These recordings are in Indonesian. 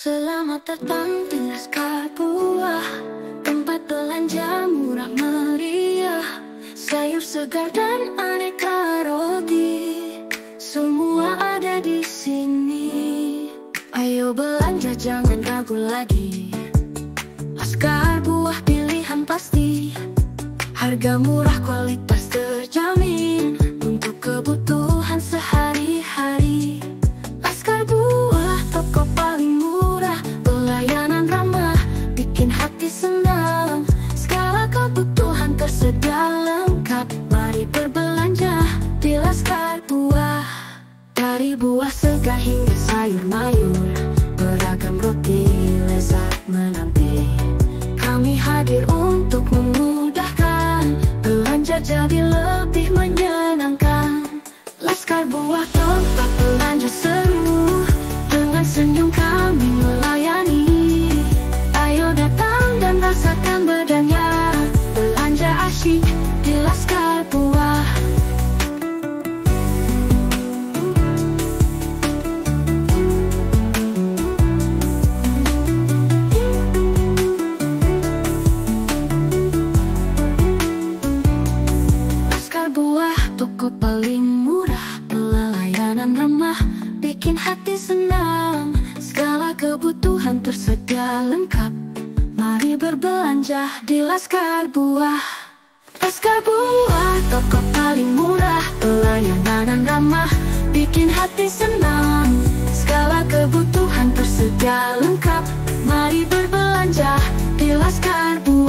Selamat datang di Laskar Buah Tempat belanja murah meriah. Sayur segar dan aneka roti Semua ada di sini. Ayo belanja jangan ragu lagi. Laskar Buah pilihan pasti. Harga murah kualitas terjamin. Untuk kebutuhan sehari-hari sayur mayur Beragam roti lezat menanti. Kami hadir untuk memudahkan Belanja jadi lebih menyenangkan. Laskar Buah tempat belanja bikin hati senang. Segala kebutuhan tersedia lengkap. Mari berbelanja di Laskar Buah. Laskar Buah toko paling murah Pelayanan ramah. Bikin hati senang. Segala kebutuhan tersedia lengkap. Mari berbelanja di Laskar Buah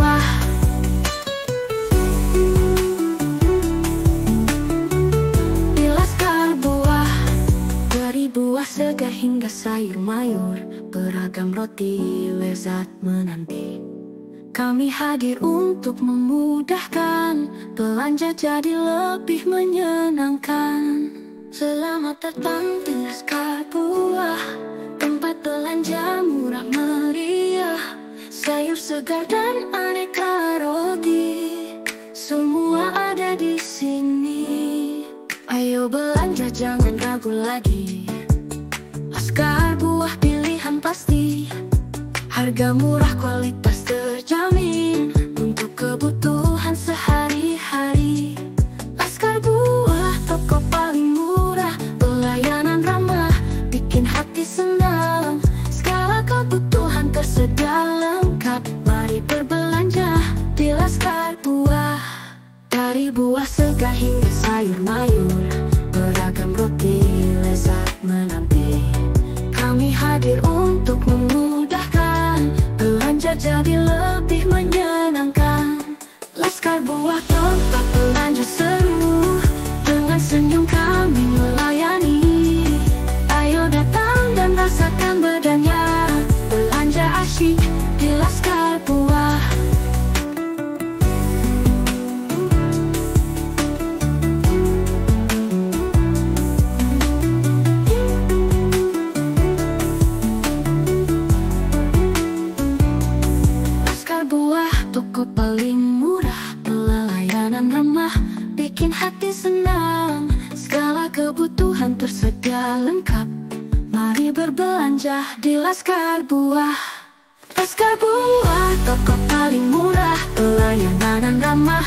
hingga sayur mayur Beragam roti lezat menanti Kami hadir untuk memudahkan Belanja jadi lebih menyenangkan Selamat datang di Laskar Buah Tempat belanja murah meriah Sayur segar dan aneka roti semua ada di sini. Ayo belanja jangan ragu lagi. Laskar buah pilihan pasti. Harga murah kualitas terjamin untuk kebutuhan sehari-hari. Laskar buah toko paling murah, pelayanan ramah bikin hati senang. Segala kebutuhan tersedia lengkap. Mari berbelanja di Laskar Buah. Dari buah segar hingga sayur mayur jadi lebih menyenangkan. Laskar buah tempat belanja seru. Dengan senyum kami melayani. Ayo datang dan rasakan bedanya. Belanja asyik Ramah bikin hati senang. Segala kebutuhan tersedia lengkap. Mari berbelanja di Laskar Buah. Laskar Buah toko paling murah Pelayanan ramah